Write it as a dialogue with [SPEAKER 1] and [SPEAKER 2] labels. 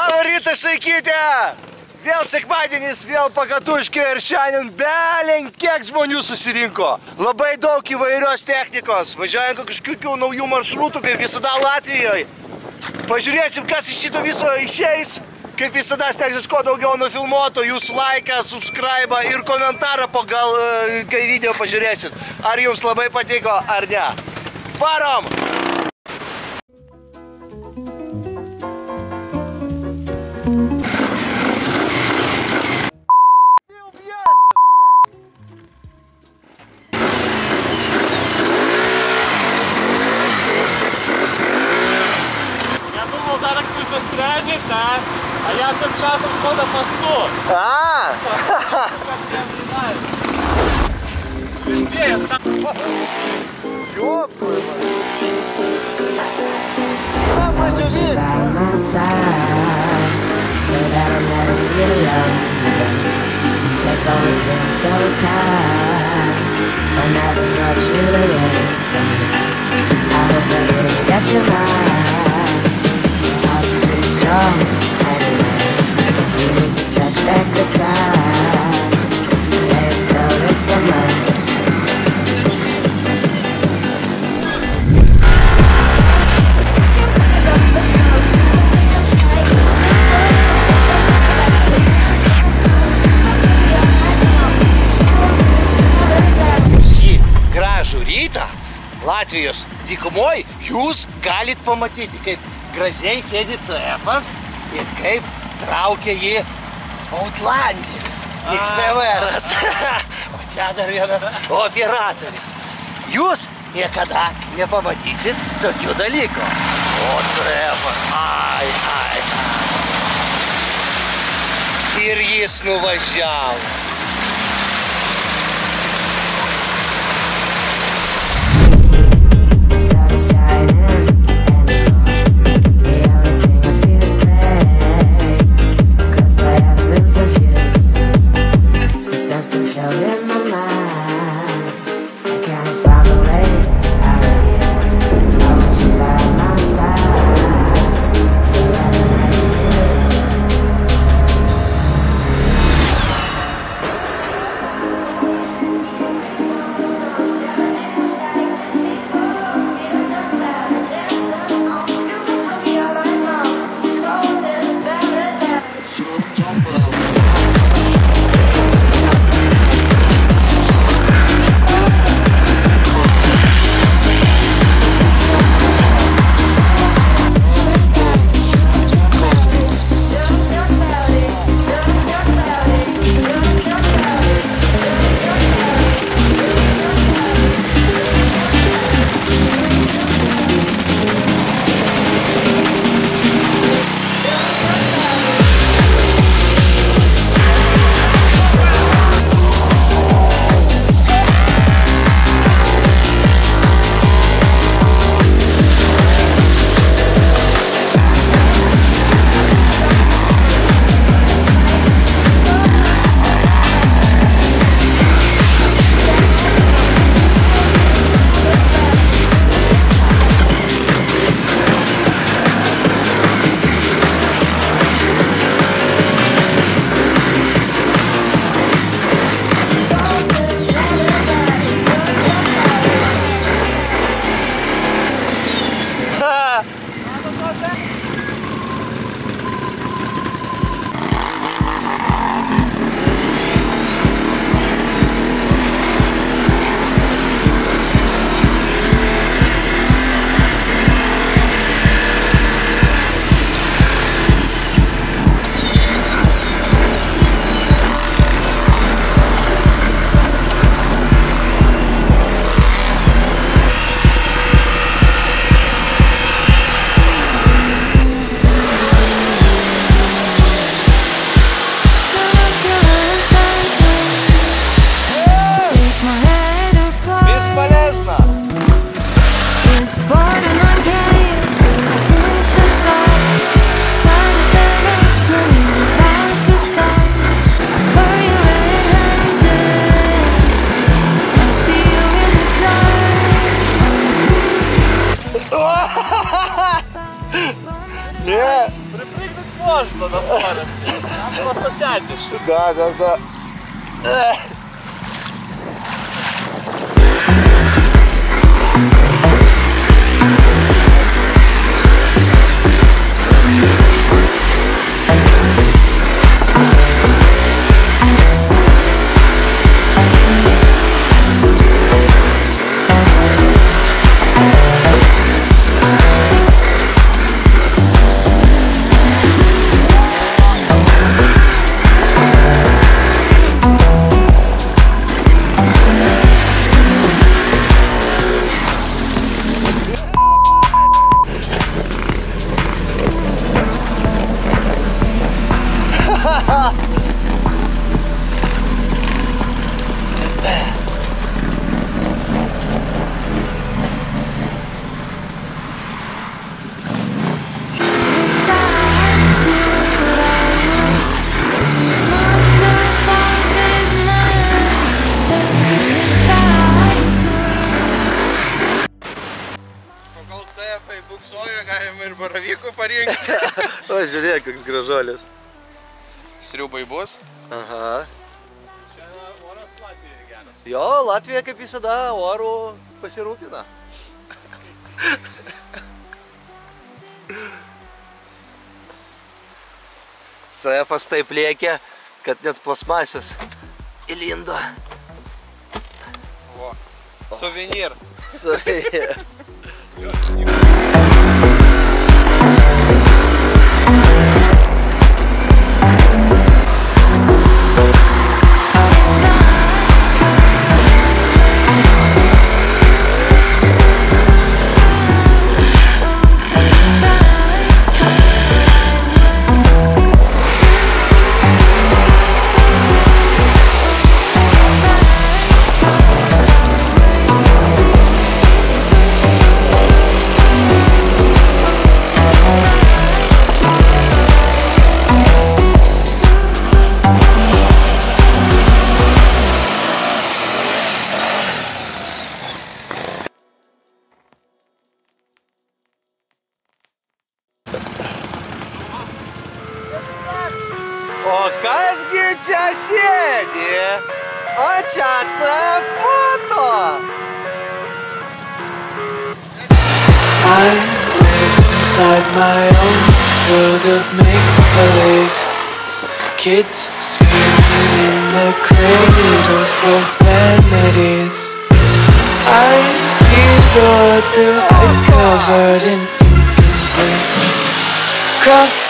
[SPEAKER 1] Labą rytą, šaikytė! Vėl sekmadienis, vėl pakatuškė ir šiandien belin kiek žmonių susirinko. Labai daug įvairios technikos. Važiuojam kažkokių naujų maršrutų, kaip visada Latvijoje. Pažiūrėsim, kas iš šito viso išeis. Kaip visada stengsis kuo daugiau nufilmuoto, jūsų laiką, subscribe ir komentarą pagal, e, kai video pažiūrėsit. Ar jums labai patiko, ar ne. Varom!
[SPEAKER 2] By my side so that I'll never feel alone. They've always been so kind when I don't want you away from me. I hope that you get your mind. Your heart's too strong
[SPEAKER 1] rytą Latvijos dykumoj jūs galit pamatyti, kaip gražiai sėdi CF'as ir kaip traukia jį Outlanderis, XVR'as. o čia dar vienas operatorius. Jūs niekada nepamatysit tokių dalykų. O CF'as, ai, ai, ai. Ir jis nuvažiavo.
[SPEAKER 2] Не. Припрыгнуть
[SPEAKER 3] можно на скорости. Там просто сядешь.
[SPEAKER 1] Да, да, да.
[SPEAKER 4] Buksuoja, galima ir baravykų parinkti.
[SPEAKER 1] O, žiūrėk, koks gražuolis.
[SPEAKER 4] Sriubai bus.
[SPEAKER 1] Aha.
[SPEAKER 3] Čia oras Latvijoje geras.
[SPEAKER 1] Jo, Latvija kaip visada orų pasirūpina. CF'as taip lėkė, kad net plasmasės įlindo.
[SPEAKER 4] O. Suvenir.
[SPEAKER 1] Sėdi? O čia
[SPEAKER 5] I live inside my own world of make-believe. Kids screaming in the cradles, profanities. I see the world through eyes covered in ink and bleach. Cross